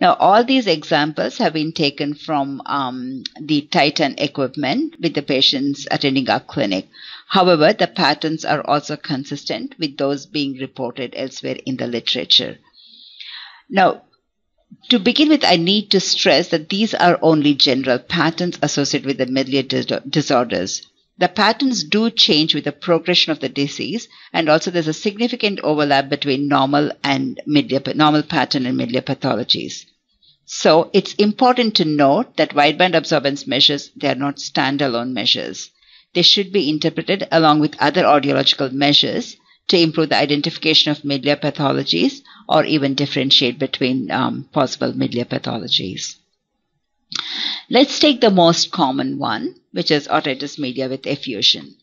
Now, all these examples have been taken from um, the Titan equipment with the patients attending our clinic. However, the patterns are also consistent with those being reported elsewhere in the literature. Now, to begin with, I need to stress that these are only general patterns associated with the middle ear disorders. The patterns do change with the progression of the disease, and also there's a significant overlap between normal and normal pattern and middle ear pathologies. So it's important to note that wideband absorbance measures they are not standalone measures. They should be interpreted along with other audiological measures to improve the identification of middle ear pathologies or even differentiate between um, possible middle ear pathologies. Let's take the most common one, which is otitis media with effusion.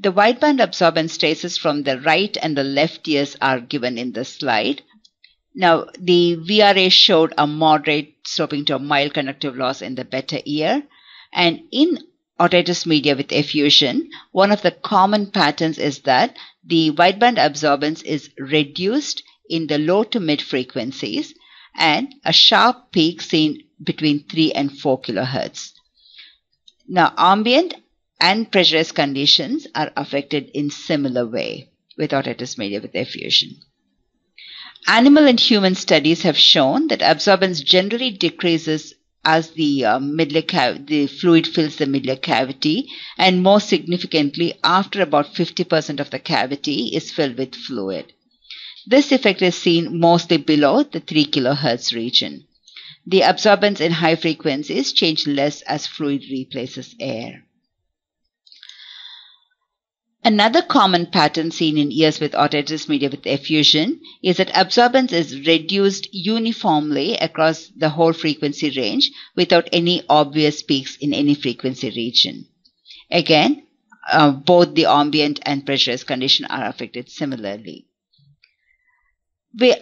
The wideband absorbance traces from the right and the left ears are given in the slide. Now, the VRA showed a moderate sloping to a mild conductive loss in the better ear. And in otitis media with effusion, one of the common patterns is that the wideband absorbance is reduced in the low to mid frequencies and a sharp peak seen between 3 and 4 kilohertz. Now, ambient and pressurized conditions are affected in similar way with otitis media with effusion. Animal and human studies have shown that absorbance generally decreases as the uh, the fluid fills the middle ear cavity, and more significantly, after about 50% of the cavity is filled with fluid. This effect is seen mostly below the 3 kHz region. The absorbance in high frequencies change less as fluid replaces air. Another common pattern seen in ears with otitis media with effusion is that absorbance is reduced uniformly across the whole frequency range without any obvious peaks in any frequency region. Again, uh, both the ambient and pressurized condition are affected similarly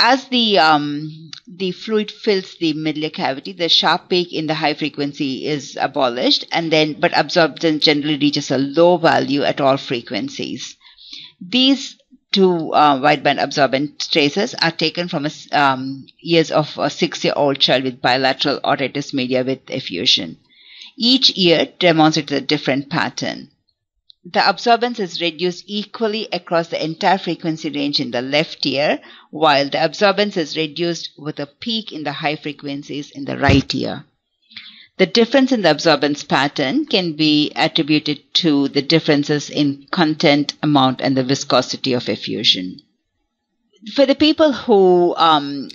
as the um, the fluid fills the middle ear cavity, the sharp peak in the high frequency is abolished, and then but absorption generally reaches a low value at all frequencies. These two uh, wideband absorbance traces are taken from a, um, years of a six-year-old child with bilateral otitis media with effusion. Each ear demonstrates a different pattern the absorbance is reduced equally across the entire frequency range in the left ear, while the absorbance is reduced with a peak in the high frequencies in the right ear. The difference in the absorbance pattern can be attributed to the differences in content, amount, and the viscosity of effusion. For the people who um,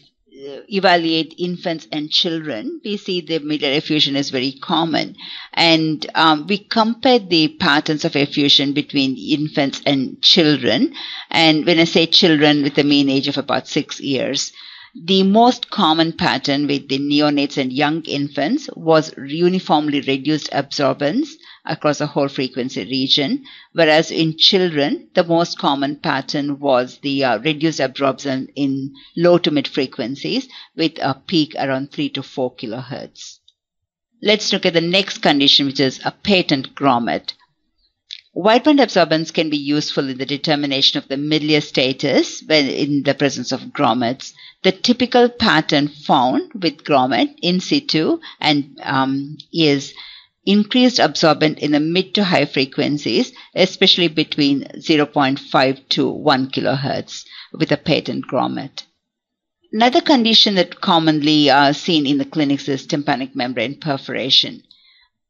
evaluate infants and children, we see the middle ear effusion is very common. And um, we compare the patterns of effusion between infants and children. And when I say children, with a mean age of about six years, the most common pattern with the neonates and young infants was uniformly reduced absorbance across a whole frequency region, whereas in children, the most common pattern was the uh, reduced absorption in low to mid frequencies with a peak around 3 to 4 kilohertz. Let's look at the next condition, which is a patent grommet. Wideband absorbance can be useful in the determination of the middle ear status when in the presence of grommets. The typical pattern found with grommet in situ and um, is increased absorbance in the mid to high frequencies, especially between 0.5 to 1 kilohertz with a patent grommet. Another condition that commonly uh, seen in the clinics is tympanic membrane perforation.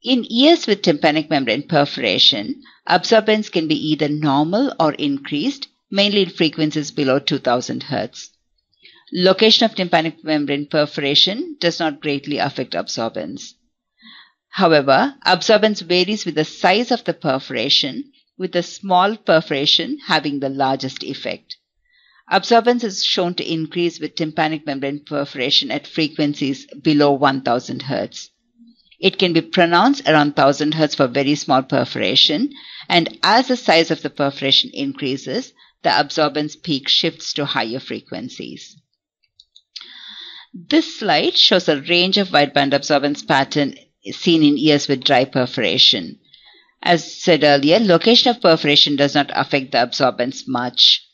In ears with tympanic membrane perforation, absorbance can be either normal or increased, mainly in frequencies below 2000 Hz. Location of tympanic membrane perforation does not greatly affect absorbance. However, absorbance varies with the size of the perforation, with the small perforation having the largest effect. Absorbance is shown to increase with tympanic membrane perforation at frequencies below 1000 Hz. It can be pronounced around 1000 Hz for very small perforation, and as the size of the perforation increases, the absorbance peak shifts to higher frequencies. This slide shows a range of wideband absorbance pattern seen in ears with dry perforation. As said earlier, location of perforation does not affect the absorbance much.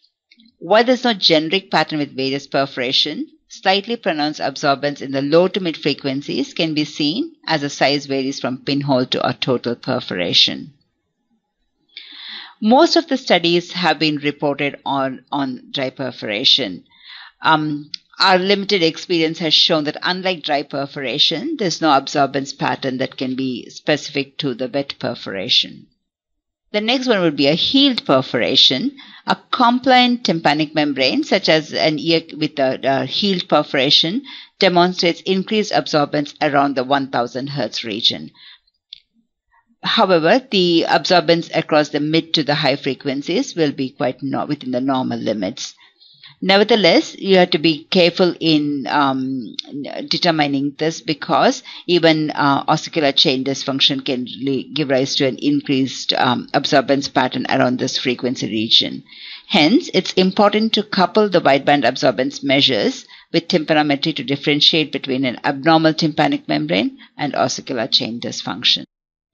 While there's no generic pattern with various perforation, slightly pronounced absorbance in the low to mid frequencies can be seen as the size varies from pinhole to a total perforation. Most of the studies have been reported on, on dry perforation. Um, our limited experience has shown that unlike dry perforation, there's no absorbance pattern that can be specific to the wet perforation. The next one would be a healed perforation. A compliant tympanic membrane, such as an ear with a, a healed perforation, demonstrates increased absorbance around the 1000 Hz region. However, the absorbance across the mid to the high frequencies will be quite no- within the normal limits. Nevertheless, you have to be careful in um, determining this because even uh, ossicular chain dysfunction can really give rise to an increased um, absorbance pattern around this frequency region. Hence, it's important to couple the wideband absorbance measures with tympanometry to differentiate between an abnormal tympanic membrane and ossicular chain dysfunction.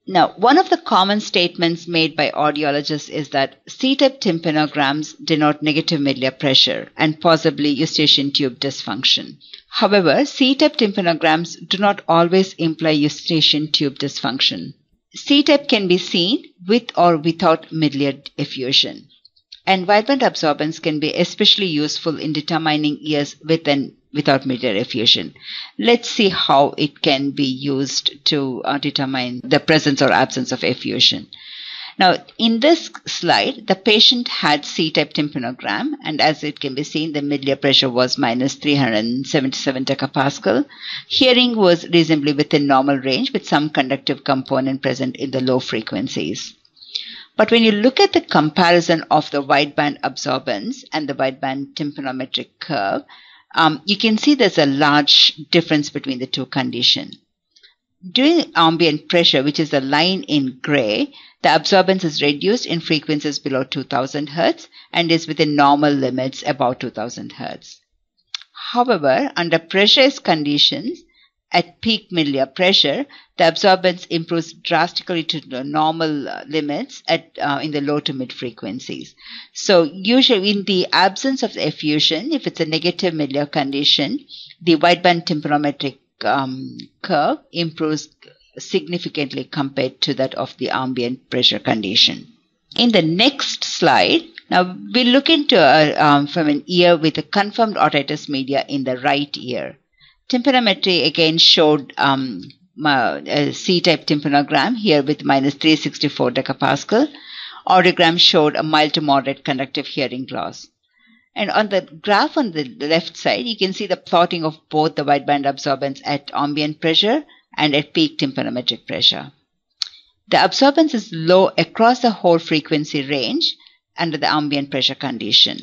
Now, one of the common statements made by audiologists is that C-type tympanograms denote negative middle pressure and possibly eustachian tube dysfunction. However, C-type tympanograms do not always imply eustachian tube dysfunction. C-type can be seen with or without middle effusion. And wideband absorbance can be especially useful in determining ears with and without middle effusion. Let's see how it can be used to uh, determine the presence or absence of effusion. Now, in this slide, the patient had C-type tympanogram, and as it can be seen, the middle pressure was minus 377 decapascal. Hearing was reasonably within normal range with some conductive component present in the low frequencies. But when you look at the comparison of the wideband absorbance and the wideband tympanometric curve, um, you can see there's a large difference between the two conditions. During ambient pressure, which is the line in gray, the absorbance is reduced in frequencies below 2000 Hz and is within normal limits above 2000 Hz. However, under pressurized conditions, at peak middle pressure, the absorbance improves drastically to the normal uh, limits at uh, in the low to mid frequencies. So usually in the absence of the effusion, if it's a negative middle condition, the wideband tympanometric um, curve improves significantly compared to that of the ambient pressure condition. In the next slide, now we look into a, um, from an ear with a confirmed otitis media in the right ear. Tympanometry again showed um, a C-type tympanogram here with minus 364 decapascal. Audiogram showed a mild to moderate conductive hearing loss. And on the graph on the left side, you can see the plotting of both the wideband absorbance at ambient pressure and at peak tympanometric pressure. The absorbance is low across the whole frequency range under the ambient pressure condition.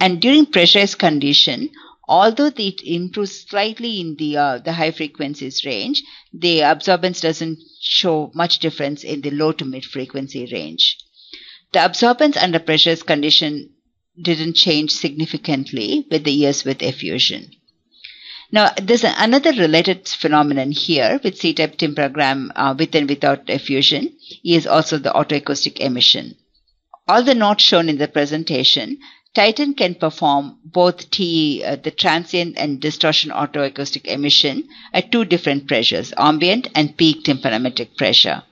And during pressurized condition, although it improves slightly in the uh, the high frequencies range, the absorbance doesn't show much difference in the low to mid frequency range. The absorbance under pressures condition didn't change significantly with the years with effusion. Now, there's another related phenomenon here with C-type tympanogram uh, with and without effusion is also the otoacoustic emission. Although not shown in the presentation, Titan can perform both T, uh, the transient and distortion otoacoustic emission at two different pressures, ambient and peak tympanometric pressure.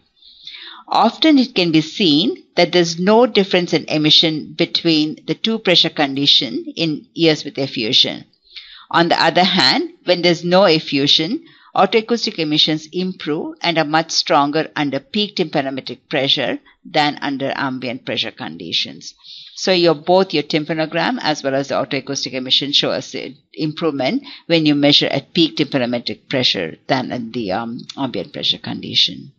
Often it can be seen that there's no difference in emission between the two pressure condition in ears with effusion. On the other hand, when there's no effusion, otoacoustic emissions improve and are much stronger under peak tympanometric pressure than under ambient pressure conditions. So your both your tympanogram as well as the otoacoustic emission show us improvement when you measure at peak tympanometric pressure than at the um, ambient pressure condition.